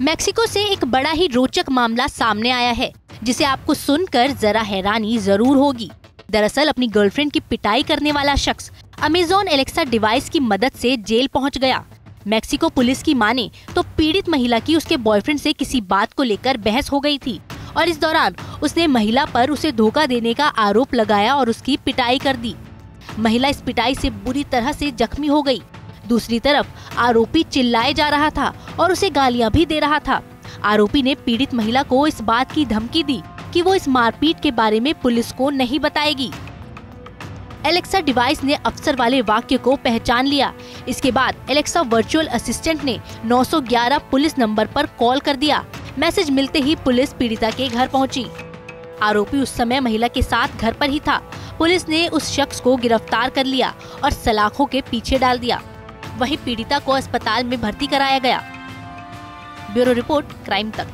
Mexico से एक बड़ा ही रोचक मामला सामने आया है, जिसे आपको सुनकर जरा हैरानी ज़रूर होगी। दरअसल अपनी गर्लफ्रेंड की पिटाई करने वाला शख्स अमेजोन एलेक्सा डिवाइस की मदद से जेल पहुँच गया। मैक्सिको पुलिस की माने तो पीड़ित महिला की उसके बॉयफ्रेंड से किसी बात को लेकर बहस हो गई थी, और इस दौरान उसने महिला पर उसे धोखा देने का आरोप लगाया और उसकी पिटाई कर दी। महिला इस पिटाई से बुरी तरह से जख्मी हो गई। दूसरी तरफ़ आरोपी चिल्लाए जा रहा था और उसे गालियाँ भी दे रहा था। आरोपी ने पीड़ित महिला को इस बात की धमकी दी कि वो इस मारपीट के बारे में पुलिस को नहीं बताएगी। एलेक्सा डिवाइस ने अफसर वाले वाक्य को पहचान लिया। इसके बाद एलेक्सा वर्चुअल असिस्टेंट ने 911 पुलिस नंबर पर कॉल कर दिया। मैसेज मिलते ही पुलिस पीड़िता के घर पहुँची। आरोपी उस समय महिला के साथ घर पर ही था। पुलिस ने उस शख्स को गिरफ़्तार कर लिया और सलाखों के पीछे डाल दिया। वहीं पीड़िता को अस्पताल में भर्ती कराया गया। ब्यूरो रिपोर्ट क्राइम तक।